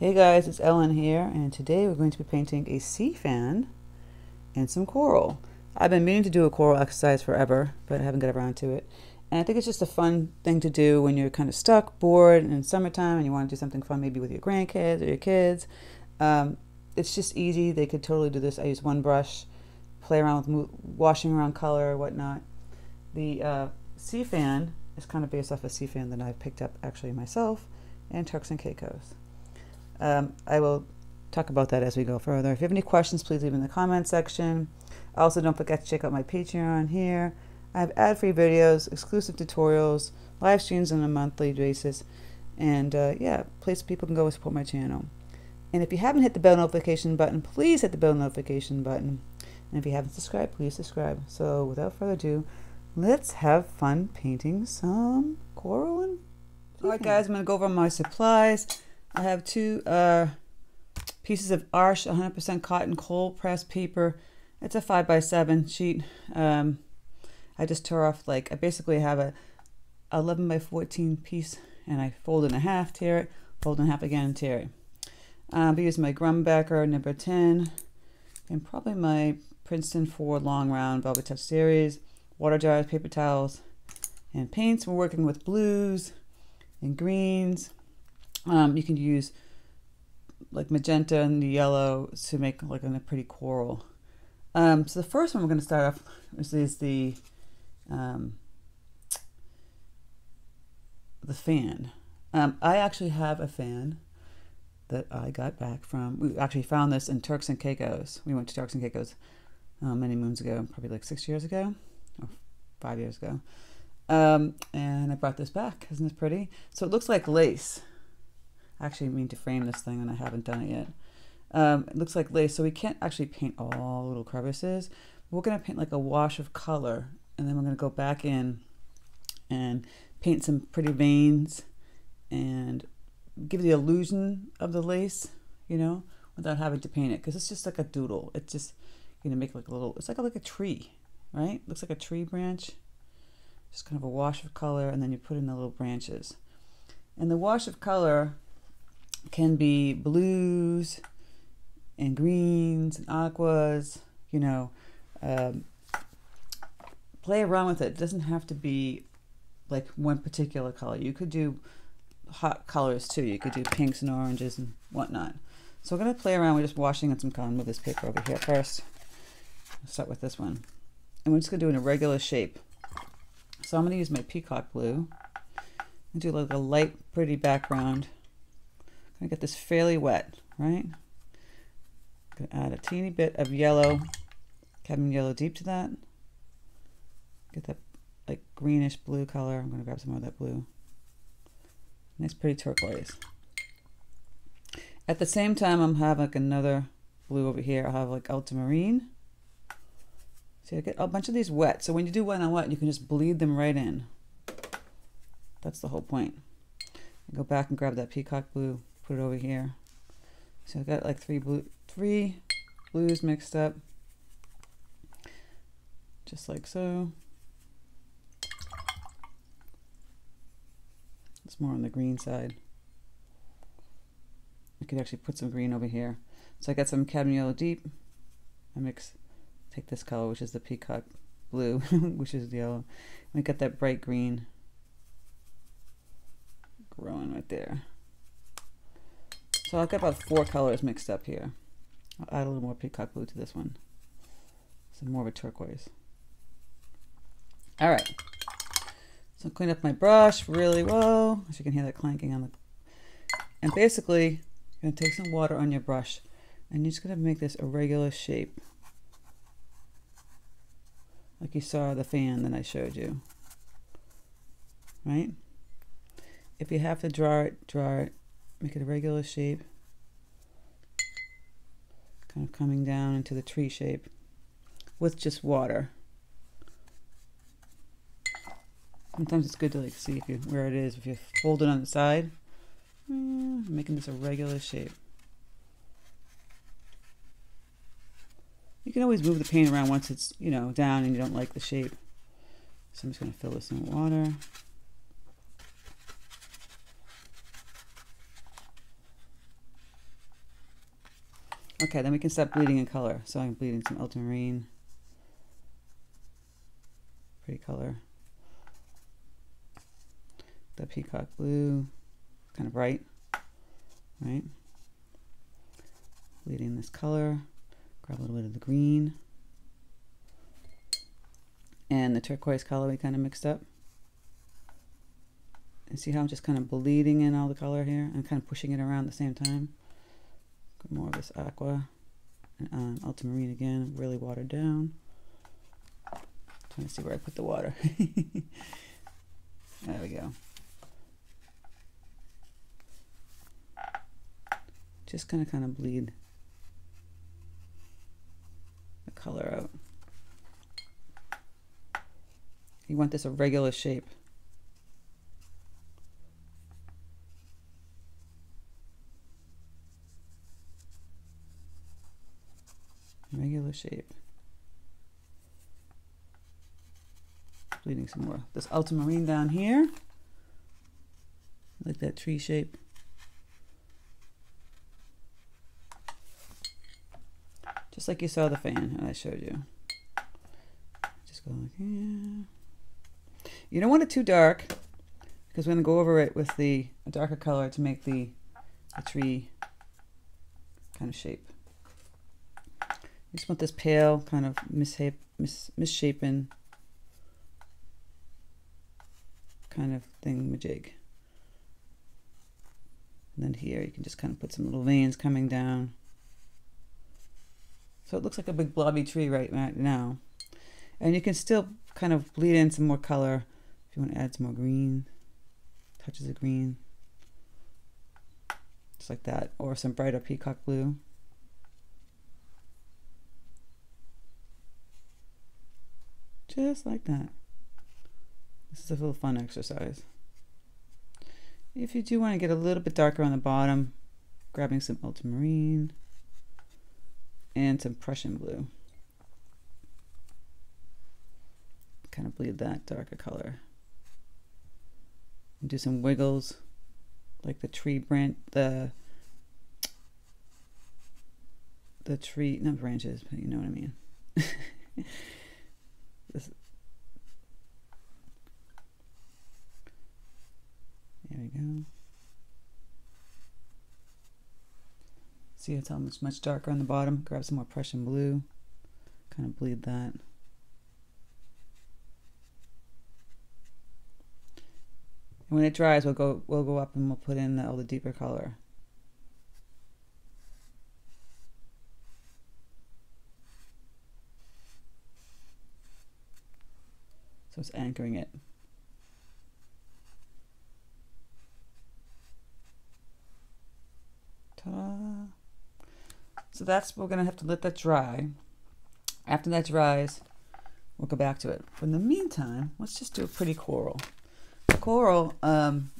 Hey guys, it's Ellen here, and today we're going to be painting a sea fan and some coral. I've been meaning to do a coral exercise forever, but I haven't got around to it. And I think it's just a fun thing to do when you're kind of stuck, bored, in summertime, and you want to do something fun maybe with your grandkids or your kids. Um, it's just easy. They could totally do this. I use one brush, play around with washing around color or whatnot. The uh, sea fan is kind of based off a sea fan that I've picked up actually myself and Turks and Caicos. Um, I will talk about that as we go further. If you have any questions, please leave in the comment section. Also, don't forget to check out my Patreon here. I have ad-free videos, exclusive tutorials, live streams on a monthly basis, and uh, yeah, place people can go and support my channel. And if you haven't hit the bell notification button, please hit the bell notification button. And if you haven't subscribed, please subscribe. So without further ado, let's have fun painting some coral and... Alright guys, I'm going to go over my supplies. I have two uh, pieces of Arches 100% cotton cold pressed paper. It's a 5 by 7 sheet. Um, I just tore off like, I basically have a 11 by 14 piece and I fold in a half, tear it, fold in half again, and tear it. Um, I use my Grumbacher number 10 and probably my Princeton 4 long round velvet touch series, water jars, paper towels, and paints. We're working with blues and greens um, you can use like magenta and the yellow to make like a pretty coral. Um, so the first one we're going to start off is, is the um, the fan. Um, I actually have a fan that I got back from. We actually found this in Turks and Caicos. We went to Turks and Caicos uh, many moons ago, probably like six years ago, or five years ago. Um, and I brought this back. Isn't this pretty? So it looks like lace. Actually mean to frame this thing and I haven't done it yet. Um, it looks like lace, so we can't actually paint all little crevices. We're to paint like a wash of color and then we're to go back in and paint some pretty veins and give the illusion of the lace, you know, without having to paint it because it's just like a doodle. It's just to make like a little, it's like a, like a tree, right? Looks like a tree branch. Just kind of a wash of color and then you put in the little branches. And the wash of color can be blues and greens and aquas, you know. Um, play around with it. It doesn't have to be like one particular color. You could do hot colors too. You could do pinks and oranges and whatnot. So we're going to play around with just washing and some color. Move this paper over here first. Start with this one. And we're just going to do an irregular shape. So I'm going to use my peacock blue and do like a light pretty background I get this fairly wet, right? I'm gonna add a teeny bit of yellow, cadmium yellow deep to that. Get that like greenish blue color. I'm gonna grab some more of that blue. Nice pretty turquoise. At the same time, I'm having like another blue over here. I'll have like ultramarine. See, I get a bunch of these wet. So when you do wet on wet, you can just bleed them right in. That's the whole point. Go back and grab that peacock blue put it over here. So I've got like three blue, three blues mixed up, just like so. It's more on the green side. I could actually put some green over here. So I got some cadmium yellow deep. I mix, take this color, which is the peacock blue, which is yellow. And we got that bright green growing right there. So I've got about four colors mixed up here. I'll add a little more peacock blue to this one. Some more of a turquoise. All right. So clean up my brush really well. As you can hear that clanking on the... And basically, you're going to take some water on your brush and you're just going to make this a regular shape. Like you saw the fan that I showed you. Right? If you have to draw it, draw it make it a regular shape. Kind of coming down into the tree shape with just water. Sometimes it's good to like see if you where it is. If you fold it on the side mm, making this a regular shape. You can always move the paint around once it's you know down and you don't like the shape. So I'm just going to fill this in with water Okay, then we can start bleeding in color. So I'm bleeding some ultramarine. Pretty color. The peacock blue, kind of bright, right? Bleeding this color. Grab a little bit of the green. And the turquoise color we kind of mixed up. And see how I'm just kind of bleeding in all the color here I'm kind of pushing it around at the same time. More of this aqua and um, ultramarine again, really watered down. Trying to see where I put the water. there we go. Just gonna kind of bleed the color out. You want this a regular shape. Shape. Bleeding some more. This ultramarine down here, like that tree shape. Just like you saw the fan I showed you. Just go like here. You don't want it too dark because we're to go over it with the darker color to make the, the tree kind of shape. You just want this pale, kind of mis, misshapen kind of thing majig. And then here you can just kind of put some little veins coming down. So it looks like a big blobby tree right now. And you can still kind of bleed in some more color if you want to add some more green, touches of green. Just like that. Or some brighter peacock blue. Just like that. This is a little fun exercise. If you do want to get a little bit darker on the bottom, grabbing some ultramarine and some Prussian blue. Kind of bleed that darker color. And do some wiggles like the tree branch, the the tree, not branches, but you know what I mean. This, there we go. See it's almost much darker on the bottom. Grab some more Prussian blue. Kind of bleed that. And when it dries, we'll go we'll go up and we'll put in all the deeper color. It's anchoring it. Ta-da. So that's, we're to have to let that dry. After that dries, we'll go back to it. But in the meantime, let's just do a pretty coral. Coral um,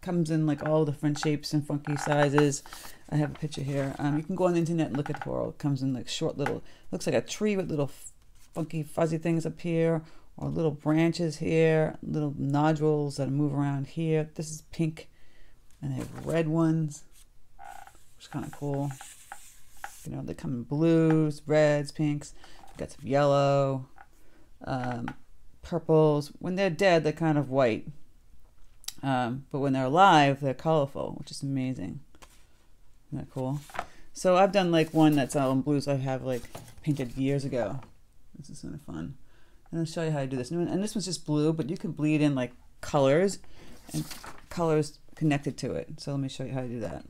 comes in like all different shapes and funky sizes. I have a picture here. Um, you can go on the internet and look at coral. It comes in like short little, looks like a tree with little funky fuzzy things up here or little branches here, little nodules that move around here. This is pink, and they have red ones, which is kind of cool. You know, they come in blues, reds, pinks. Got some yellow, um, purples. When they're dead, they're kind of white. Um, but when they're alive, they're colorful, which is amazing. Isn't that cool? So I've done like one that's all in blues I have like painted years ago. This is kind of fun. And I'll show you how to do this. And this one's just blue, but you can bleed in like colors and colors connected to it. So let me show you how to do that.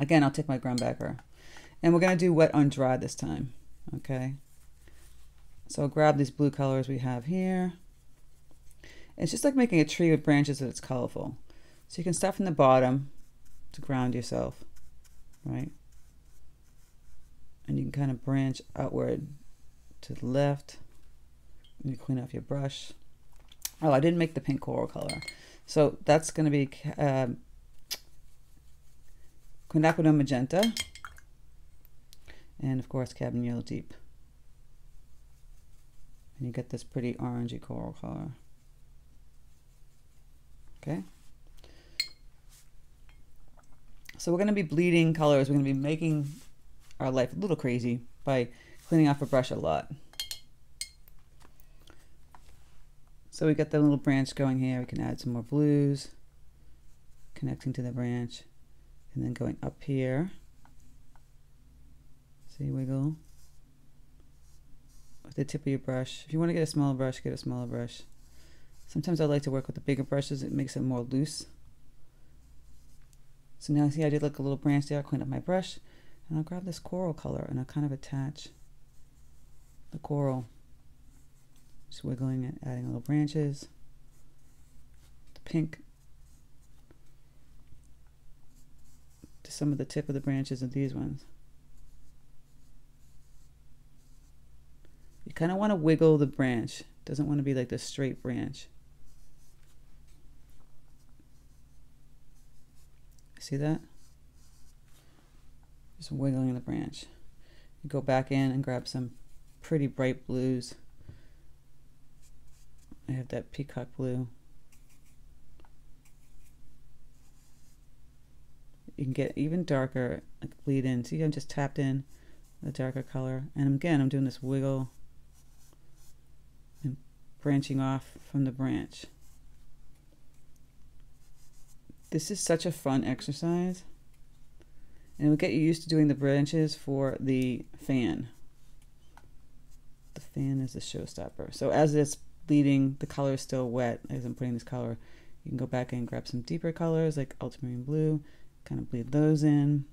Again, I'll take my Grumbacher. And we're going to do wet on dry this time. Okay. So I'll grab these blue colors we have here. It's just like making a tree with branches that it's colorful. So you can start from the bottom to ground yourself, right? And you can kind of branch outward to the left you clean off your brush. Oh, I didn't make the pink coral color. So that's going to be um, Quinacridone Magenta. And of course, Yellow Deep. And you get this pretty orangey coral color. Okay. So we're going to be bleeding colors. We're going to be making our life a little crazy by cleaning off a brush a lot. So we got the little branch going here. We can add some more blues connecting to the branch and then going up here. See, wiggle with the tip of your brush. If you want to get a smaller brush, get a smaller brush. Sometimes I like to work with the bigger brushes. It makes it more loose. So now see I did like a little branch there. I cleaned up my brush. And I'll grab this coral color and I'll kind of attach the coral. Just wiggling it, adding little branches. The pink to some of the tip of the branches of these ones. You kind of want to wiggle the branch. It doesn't want to be like the straight branch. See that? Just wiggling the branch. You go back in and grab some pretty bright blues. I have that peacock blue. You can get even darker, like bleed in. See, I'm just tapped in the darker color. And again, I'm doing this wiggle and branching off from the branch. This is such a fun exercise. And it'll get you used to doing the branches for the fan. The fan is the showstopper. So as it's bleeding, the color is still wet as I'm putting this color. You can go back and grab some deeper colors like ultramarine blue, kind of bleed those in.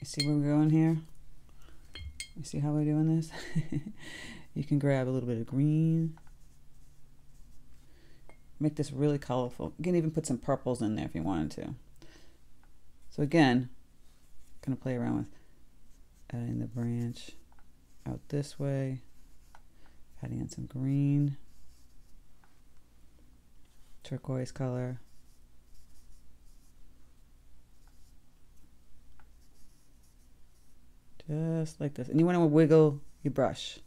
You see where we're going here? You see how we're doing this? you can grab a little bit of green. Make this really colorful. You can even put some purples in there if you wanted to. So again, going to play around with uh, adding the branch out this way, adding in some green, turquoise color. Just like this. And you want to wiggle your brush.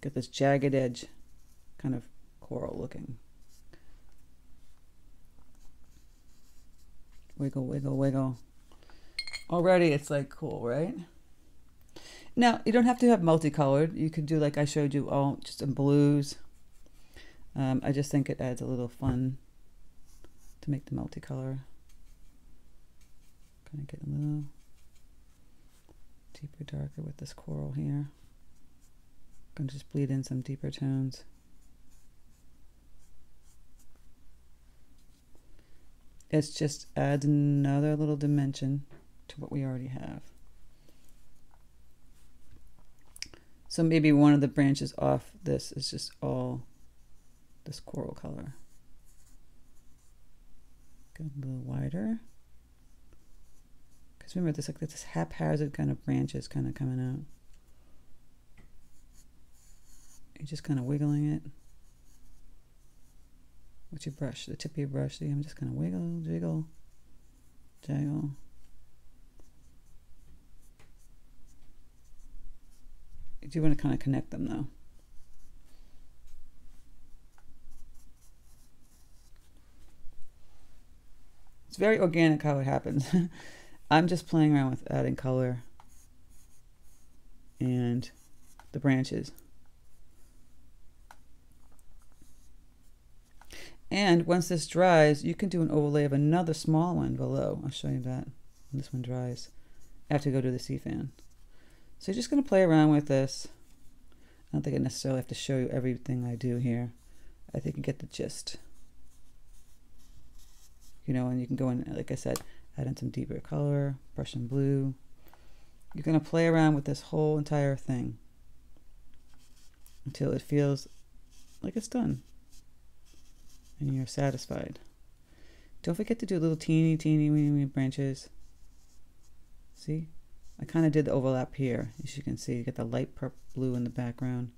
Get this jagged edge, kind of coral looking. Wiggle, wiggle, wiggle. Already it's like cool, right? Now, you don't have to have multicolored. You could do like I showed you all just in blues. Um, I just think it adds a little fun to make the multicolor. Kind of get a little deeper, darker with this coral here. Gonna just bleed in some deeper tones. It just adds another little dimension to what we already have. So maybe one of the branches off this is just all this coral color. Go a little wider. Because remember, this like this haphazard kind of branches kind of coming out. You're just kind of wiggling it with your brush, the tip of your brush. See, I'm just going to wiggle, jiggle, jiggle. Do you do want to kind of connect them though. It's very organic how it happens. I'm just playing around with adding color and the branches. And once this dries, you can do an overlay of another small one below. I'll show you that when this one dries. After you go to the sea fan. So you're just going to play around with this. I don't think I necessarily have to show you everything I do here. I think you get the gist. You know, and you can go in, like I said, add in some deeper color, brush in blue. You're going to play around with this whole entire thing until it feels like it's done and you're satisfied. Don't forget to do little teeny, teeny, weeny, weeny branches. See? I kind of did the overlap here. As you can see, you get the light purple blue in the background.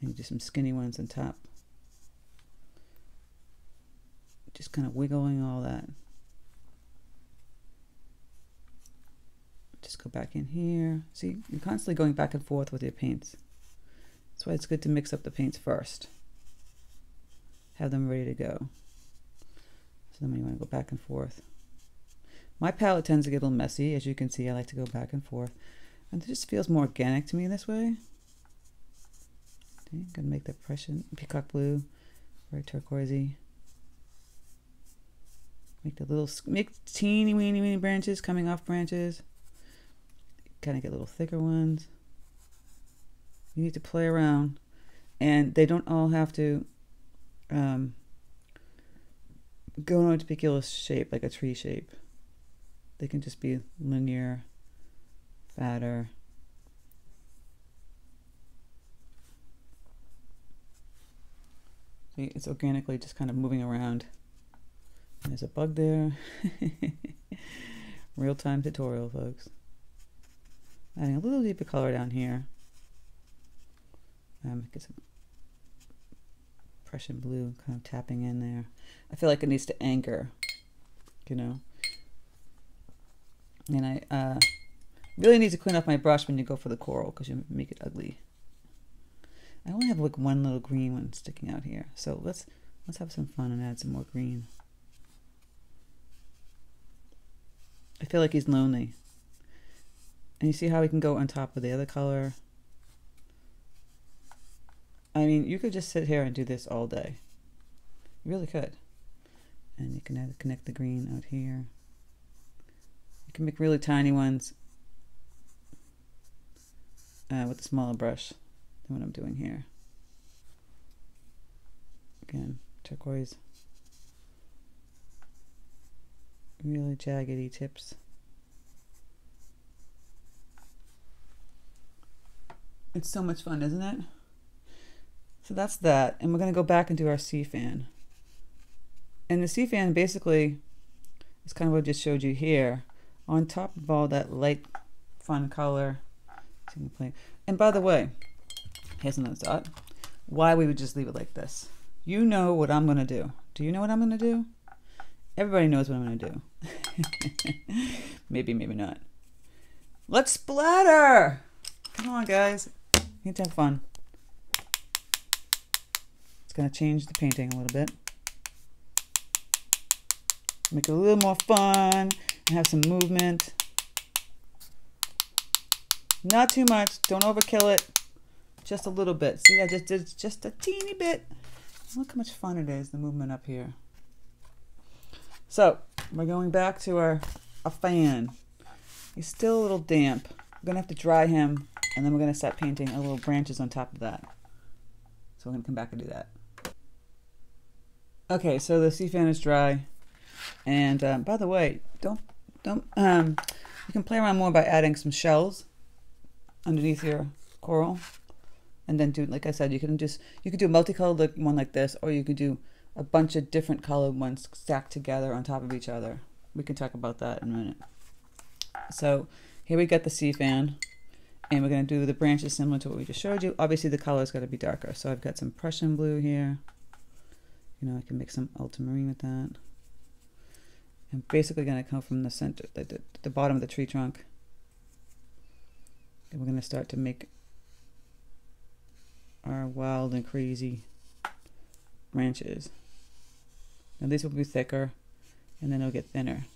And you do some skinny ones on top. Just kind of wiggling all that. Just go back in here. See, you're constantly going back and forth with your paints. That's why it's good to mix up the paints first have them ready to go. So then you want to go back and forth. My palette tends to get a little messy. As you can see, I like to go back and forth. And it just feels more organic to me this way. Okay, gonna make the Prussian peacock blue very turquoisey. Make the little, make teeny weeny weeny branches coming off branches. Kind of get little thicker ones. You need to play around. And they don't all have to um, go in a particular shape, like a tree shape. They can just be linear, fatter. See, it's organically just kind of moving around. There's a bug there. Real-time tutorial, folks. Adding a little deeper color down here. Um, get some Prussian blue kind of tapping in there. I feel like it needs to anchor, you know. And I uh, really need to clean off my brush when you go for the coral because you make it ugly. I only have like one little green one sticking out here. So let's let's have some fun and add some more green. I feel like he's lonely. And you see how we can go on top of the other color? I mean, you could just sit here and do this all day. You really could. And you can connect the green out here. You can make really tiny ones uh, with a smaller brush than what I'm doing here. Again, turquoise. Really jaggedy tips. It's so much fun, isn't it? So that's that. And we're going to go back and do our sea fan. And the sea fan basically is kind of what I just showed you here. On top of all that light, fun color. And by the way, here's another thought. Why we would just leave it like this. You know what I'm going to do. Do you know what I'm going to do? Everybody knows what I'm going to do. maybe, maybe not. Let's splatter! Come on, guys. Need to have fun. It's going to change the painting a little bit. Make it a little more fun have some movement. Not too much. Don't overkill it. Just a little bit. See, I just did just a teeny bit. Look how much fun it is, the movement up here. So we're going back to our a fan. He's still a little damp. We're gonna have to dry him and then we're gonna start painting a little branches on top of that. So we're gonna come back and do that. Okay, so the sea fan is dry. And um, by the way, don't, don't, um, you can play around more by adding some shells underneath your coral. And then do, like I said, you can just, you could do a multicolored one like this, or you could do a bunch of different colored ones stacked together on top of each other. We can talk about that in a minute. So here we got the sea fan and we're going to do the branches similar to what we just showed you. Obviously the color's got to be darker. So I've got some Prussian blue here. You know, I can mix some ultramarine with that. I'm basically going to come from the center, the, the, the bottom of the tree trunk. And we're going to start to make our wild and crazy branches. Now these will be thicker and then they'll get thinner.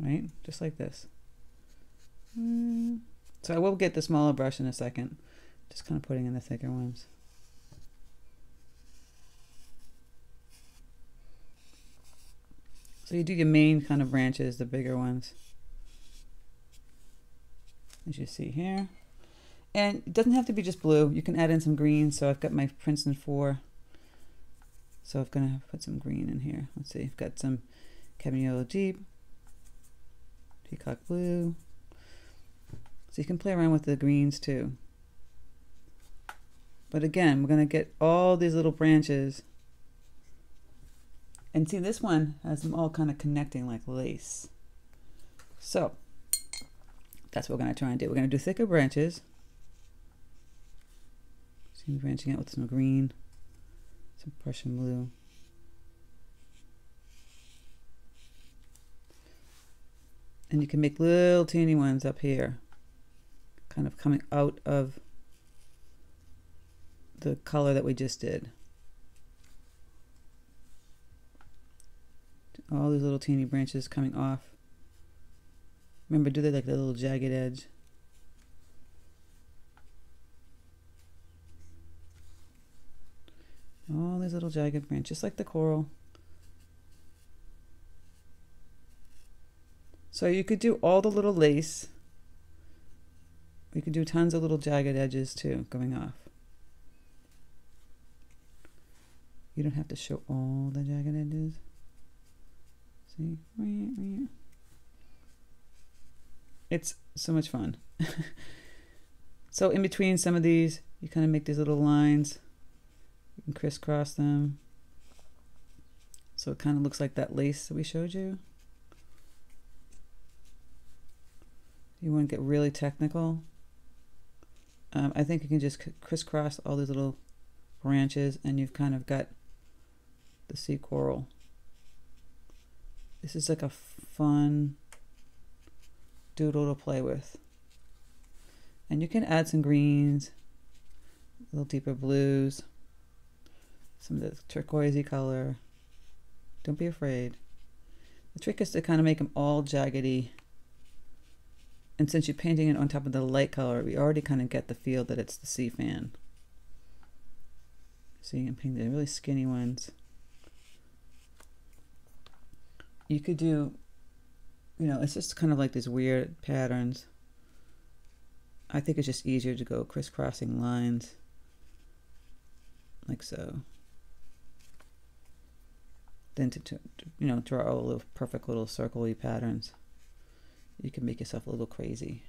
Right? Just like this. Mm. So I will get the smaller brush in a second. Just kind of putting in the thicker ones. So you do your main kind of branches, the bigger ones. As you see here. And it doesn't have to be just blue. You can add in some green. So I've got my Princeton 4. So I'm going to put some green in here. Let's see. I've got some Yellow Deep, Peacock Blue. So you can play around with the greens too. But again, we're going to get all these little branches. And see, this one has them all kind of connecting like lace. So that's what we're going to try and do. We're going to do thicker branches. See, branching out with some green, some Prussian blue. And you can make little teeny ones up here, kind of coming out of the color that we just did. All these little teeny branches coming off. Remember, do they like the little jagged edge? All these little jagged branches, like the coral. So you could do all the little lace. You could do tons of little jagged edges too, going off. You don't have to show all the jagged edges. See? It's so much fun. so in between some of these, you kind of make these little lines. Can crisscross them. So it kind of looks like that lace that we showed you. You want to get really technical. Um, I think you can just crisscross all these little branches and you've kind of got the sea coral. This is like a fun doodle to play with. And you can add some greens, a little deeper blues, some of the turquoisey color. Don't be afraid. The trick is to kind of make them all jaggedy. And since you're painting it on top of the light color, we already kind of get the feel that it's the sea fan. So you can paint the really skinny ones you could do, you know, it's just kind of like these weird patterns. I think it's just easier to go crisscrossing lines like so than to, to you know, draw all the perfect little circly patterns. You can make yourself a little crazy.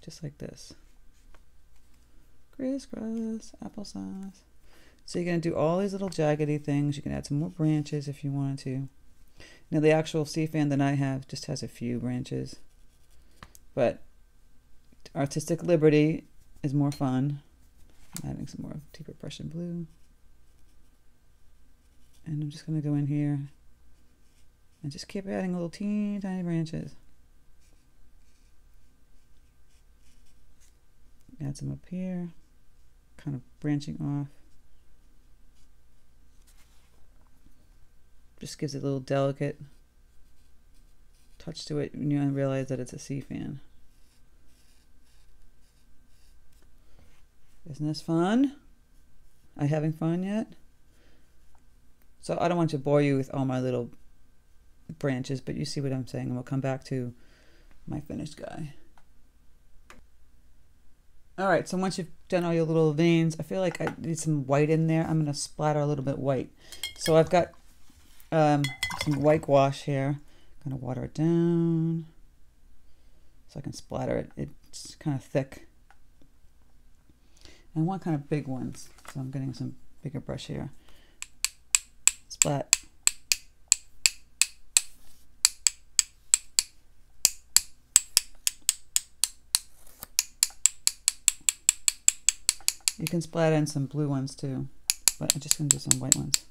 Just like this. Crisscross, applesauce. So you're going to do all these little jaggedy things. You can add some more branches if you want to. Now the actual sea fan that I have just has a few branches. But Artistic Liberty is more fun. I'm adding some more deeper Prussian blue. And I'm just going to go in here and just keep adding little teeny tiny branches. Add some up here, kind of branching off. Just gives it a little delicate touch to it when you realize that it's a sea fan. Isn't this fun? Are you having fun yet? So I don't want to bore you with all my little branches, but you see what I'm saying, and we'll come back to my finished guy. All right, so once you've done all your little veins, I feel like I need some white in there. I'm going to splatter a little bit white. So I've got um, some white gouache here. Gonna water it down so I can splatter it. It's kind of thick. And one kind of big ones. So I'm getting some bigger brush here. Splat. You can splat in some blue ones too, but I'm just going to do some white ones.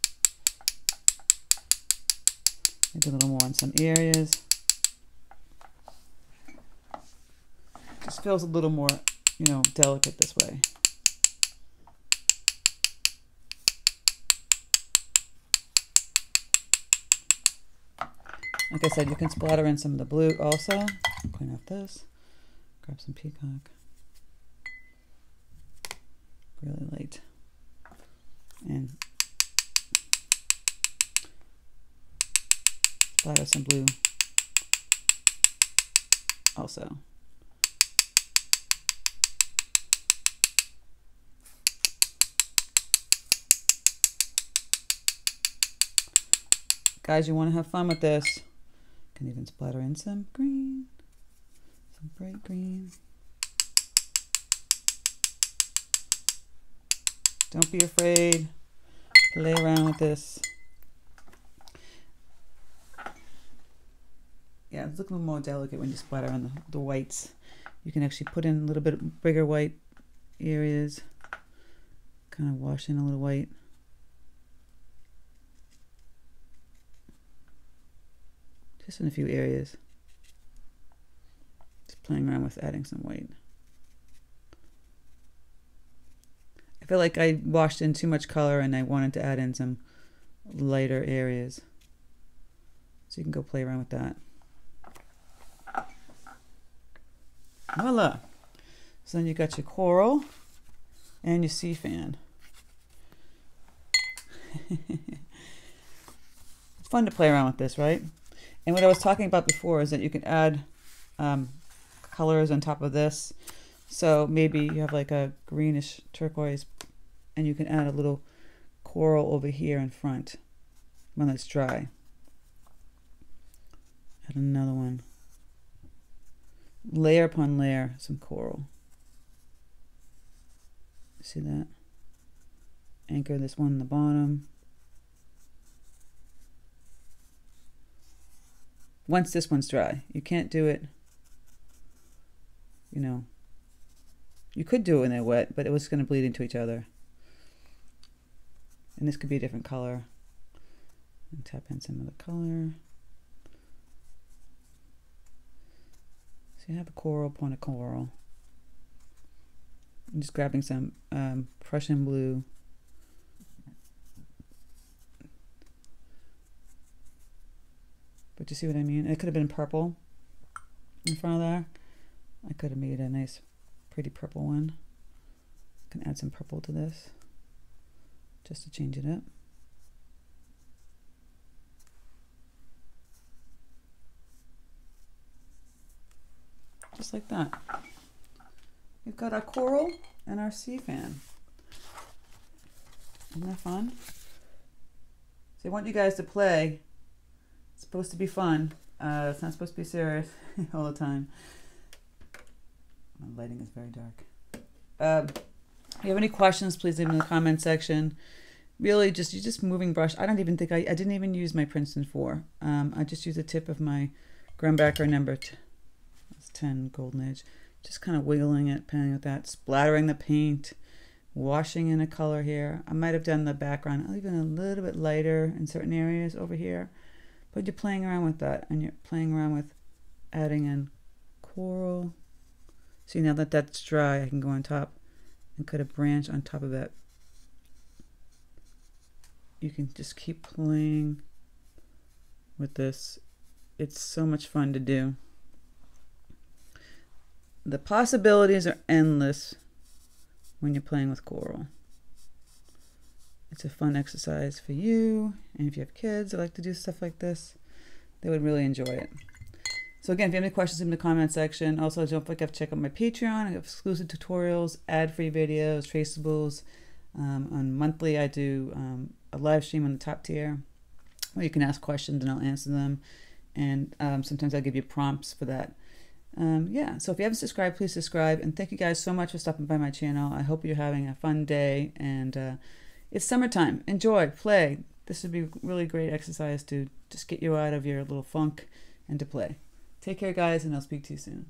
Maybe a little more in some areas. Just feels a little more, you know, delicate this way. Like I said, you can splatter in some of the blue also. Clean up this. Grab some peacock. Really light. And Splatter some blue also. Guys, you want to have fun with this. Can even splatter in some green, some bright green. Don't be afraid. Play around with this. It's looking a little more delicate when you splatter on the, the whites. You can actually put in a little bit bigger white areas. Kind of wash in a little white. Just in a few areas. Just playing around with adding some white. I feel like I washed in too much color and I wanted to add in some lighter areas. So you can go play around with that. Voila. So then you got your coral and your sea fan. it's fun to play around with this, right? And what I was talking about before is that you can add um, colors on top of this. So maybe you have like a greenish turquoise and you can add a little coral over here in front when it's dry. Add another one. Layer upon layer, some coral. See that? Anchor this one in the bottom. Once this one's dry, you can't do it, you know, you could do it when they're wet, but it was going to bleed into each other. And this could be a different color. And tap in some of the color. So you have a coral upon a coral. I'm just grabbing some um, Prussian blue. But you see what I mean? It could have been purple in front of there. I could have made a nice pretty purple one. I can add some purple to this just to change it up. Just like that. We've got our coral and our sea fan. Isn't that fun? So I want you guys to play. It's supposed to be fun. Uh, it's not supposed to be serious all the time. My lighting is very dark. Um, if you have any questions, please leave them in the comment section. Really, just you just moving brush. I don't even think I, I didn't even use my Princeton 4. Um, I just used the tip of my Grumbacher number 10 golden edge. Just kind of wiggling it, playing with that, splattering the paint, washing in a color here. I might have done the background even a little bit lighter in certain areas over here. But you're playing around with that and you're playing around with adding in coral. See, now that that's dry, I can go on top and cut a branch on top of it. You can just keep playing with this. It's so much fun to do. The possibilities are endless when you're playing with coral. It's a fun exercise for you, and if you have kids that like to do stuff like this, they would really enjoy it. So again, if you have any questions in the comment section, also don't forget to check out my Patreon. I have exclusive tutorials, ad-free videos, traceables. Um, on monthly, I do um, a live stream on the top tier where you can ask questions and I'll answer them. And um, sometimes I'll give you prompts for that. Um, yeah, so if you haven't subscribed, please subscribe. And thank you guys so much for stopping by my channel. I hope you're having a fun day. And uh, it's summertime. Enjoy, play. This would be really great exercise to just get you out of your little funk and to play. Take care, guys, and I'll speak to you soon.